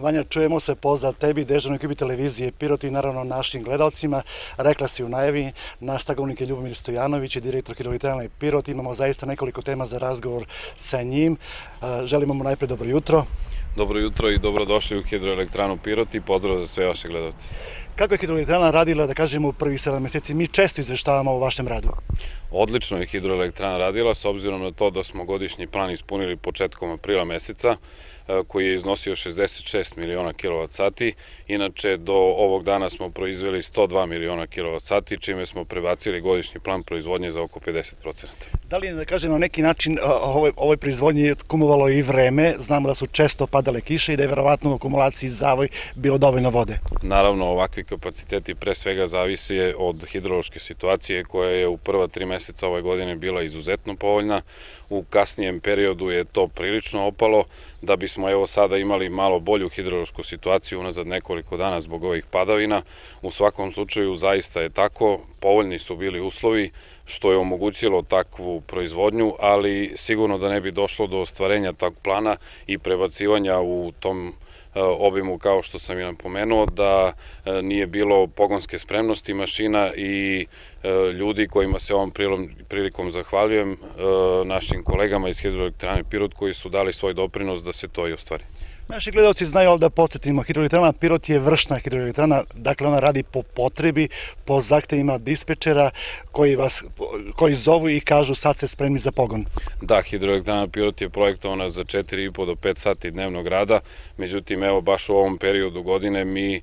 Vanja, čujemo se pozdrav tebi, dežavnoj ekipi televizije Pirot i naravno našim gledalcima. Rekla si u najavi, naš sagovornik je Ljubomir Stojanović i direktor hidroelektrane Pirot. Imamo zaista nekoliko tema za razgovor sa njim. Želimo mu najpre dobro jutro. Dobro jutro i dobrodošli u hidroelektranu Pirot i pozdrav za sve vaše gledalce. Kako je hidroelektrana radila, da kažemo, u prvi 7 meseci? Mi često izveštavamo o vašem radu. Odlično je hidroelektrana radila, s obzirom na to da smo godišnji plan ispunili početkom aprila meseca, e, koji je iznosio 66 miliona kWh. Inače, do ovog dana smo proizveli 102 miliona kWh, čime smo prebacili godišnji plan proizvodnje za oko 50%. Da li je, da kažem, na neki način ovoj, ovoj proizvodnji kumovalo i vreme? Znamo da su često padale kiše i da je verovatno u akumulaciji zavoj bilo dovoljno vode. Naravno, ovakvi kapaciteti pre svega zavisi od hidrološke situacije koja je u prva tri meseca ove godine bila izuzetno povoljna. U kasnijem periodu je to prilično opalo, da bismo evo sada imali malo bolju hidrološku situaciju unazad nekoliko dana zbog ovih padavina. U svakom slučaju zaista je tako, povoljni su bili uslovi, što je omogućilo takvu proizvodnju, ali sigurno da ne bi došlo do ostvarenja tog plana i prebacivanja u tom obimu kao što sam i napomenuo, da e, nije bilo pogonske spremnosti mašina i e, ljudi kojima se ovom prilikom zahvaljujem, našim kolegama iz hidroelektrane Pirot koji su dali svoj doprinos da se to i ostvari. Naši gledalci znaju ali da podsjetimo, hidroelektrana Pirot je vršna hidroelektrana, dakle ona radi po potrebi, po zahtevima dispečera koji, vas, koji zovu i kažu sad se spremni za pogon. Da, hidroelektrana Pirot je projektovana za 4,5 do 5 sati dnevnog rada, međutim evo baš u ovom periodu godine mi e,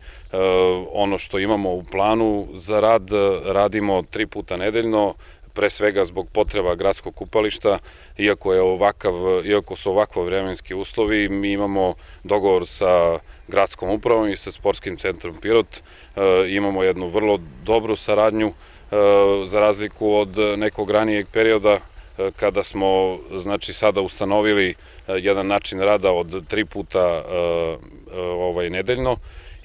ono što imamo u planu za rad radimo tri puta nedeljno, pre svega zbog potreba gradskog kupališta, iako, je ovakav, iako su ovakvo vremenski uslovi, mi imamo dogovor sa gradskom upravom i sa sportskim centrom Pirot, e, imamo jednu vrlo dobru saradnju, e, za razliku od nekog ranijeg perioda e, kada smo znači sada ustanovili jedan način rada od tri puta ovaj nedeljno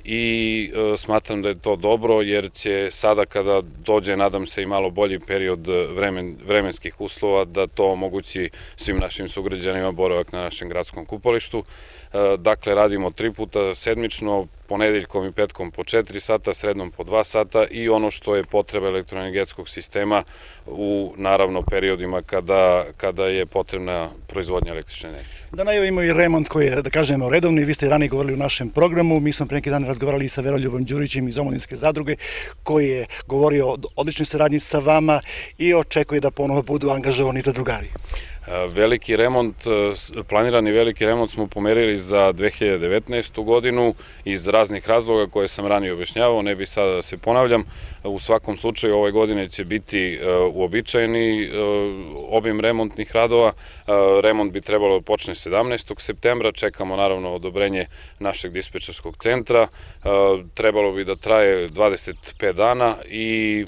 i e, smatram da je to dobro jer će sada kada dođe, nadam se i malo bolji period vremen, vremenskih uslova da to omogući svim našim sugrađanima boravak na našem gradskom kupalištu. Dakle, radimo tri puta sedmično, ponedeljkom i petkom po 4 sata, srednom po 2 sata i ono što je potreba elektroenergetskog sistema u naravno periodima kada, kada je potrebna proizvodnja električne energije. Da najavimo i remont koji je, da kažemo, redovni. Vi ste ranije govorili u našem programu. Mi smo pre neki dan razgovarali sa Veroljubom Đurićem iz Omladinske zadruge koji je govorio o odličnoj saradnji sa vama i očekuje da ponovo budu angažovani za drugari. Veliki remont, planirani veliki remont smo pomerili za 2019. godinu iz raznih razloga koje sam ranije objašnjavao, ne bih sada da se ponavljam. U svakom slučaju ove godine će biti uobičajeni obim remontnih radova. Remont bi trebalo da počne 17. septembra, čekamo naravno odobrenje našeg dispečarskog centra. Trebalo bi da traje 25 dana i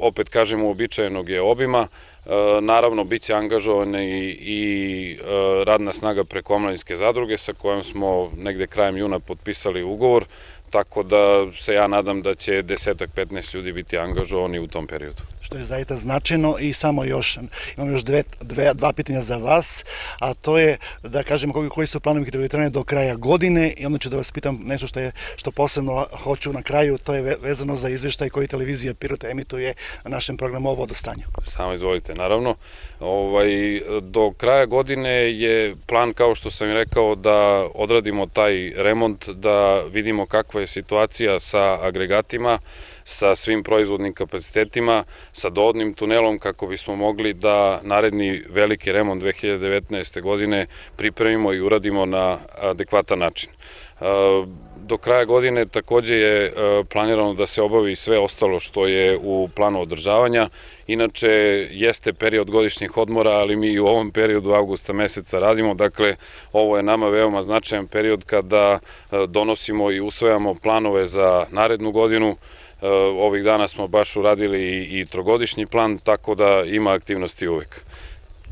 opet kažemo uobičajenog je obima. E, naravno, bit će angažovane i, i e, radna snaga preko omladinske zadruge sa kojom smo negde krajem juna potpisali ugovor tako da se ja nadam da će desetak, 15 ljudi biti angažovani u tom periodu. Što je zaista značajno i samo još, imam još dve, dve, dva pitanja za vas, a to je da kažemo koji, koji su planovi hidroelektrane do kraja godine i onda ću da vas pitam nešto što je što posebno hoću na kraju, to je vezano za izveštaj koji televizija Pirota emituje na našem programu o vodostanju. Samo izvolite, naravno. Ovaj, do kraja godine je plan, kao što sam i rekao, da odradimo taj remont, da vidimo kakva je situacija sa agregatima, sa svim proizvodnim kapacitetima, sa dovodnim tunelom kako bismo mogli da naredni veliki remont 2019. godine pripremimo i uradimo na adekvatan način. Do kraja godine takođe je e, planirano da se obavi sve ostalo što je u planu održavanja. Inače, jeste period godišnjih odmora, ali mi i u ovom periodu avgusta meseca radimo. Dakle, ovo je nama veoma značajan period kada e, donosimo i usvajamo planove za narednu godinu. Ovih dana smo baš uradili i trogodišnji plan, tako da ima aktivnosti uvek.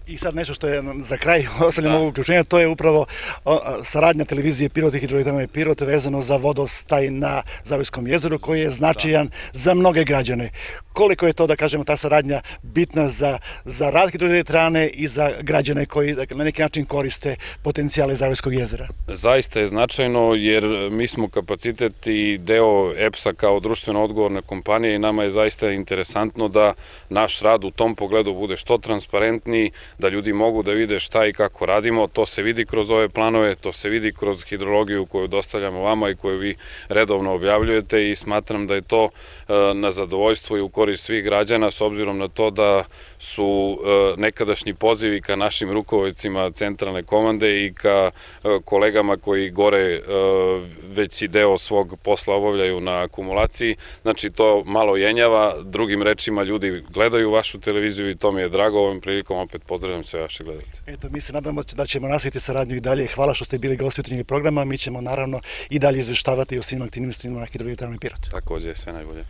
I sad nešto što je za kraj ostavljamo ovog uključenja, to je upravo saradnja televizije Pirot i hidroelektrane Pirot vezano za vodostaj na Zavojskom jezeru koji je značajan da. za mnoge građane. Koliko je to, da kažemo, ta saradnja bitna za, za rad hidroelektrane i za građane koji dakle, na neki način koriste potencijale Zavojskog jezera? Zaista je značajno jer mi smo kapacitet i deo EPS-a kao društveno odgovorne kompanije i nama je zaista interesantno da naš rad u tom pogledu bude što transparentniji, da ljudi mogu da vide šta i kako radimo, to se vidi kroz ove planove, to se vidi kroz hidrologiju koju dostavljamo vama i koju vi redovno objavljujete i smatram da je to e, na zadovoljstvo i u korist svih građana s obzirom na to da su e, nekadašnji pozivi ka našim rukovodicima centralne komande i ka e, kolegama koji gore veći deo svog posla obavljaju na akumulaciji, znači to malo jenjava, drugim rečima ljudi gledaju vašu televiziju i to mi je drago, ovom prilikom opet pozdravljam sve vaše gledalce. Eto, mi se nadamo da ćemo nastaviti saradnju i dalje. Hvala što ste bili gosti utrnjeg programa, mi ćemo naravno i dalje izveštavati o svim aktivnostima na hidroelektrani Pirot. Takođe, sve najbolje.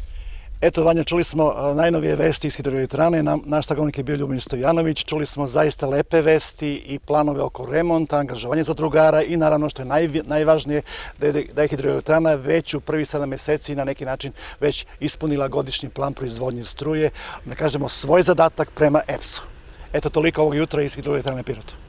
Eto, Vanja, čuli smo najnovije vesti iz hidroelektrane, naš sagovornik je bio Ljubin Stojanović, čuli smo zaista lepe vesti i planove oko remonta, angažovanje za drugara i naravno što je naj, najvažnije da je, da je hidroelektrana već u prvi 7 meseci na neki način već ispunila godišnji plan proizvodnje struje, da kažemo svoj zadatak prema EPS-u. Eto, toliko ovog jutra iz hidroelektrane Pirota.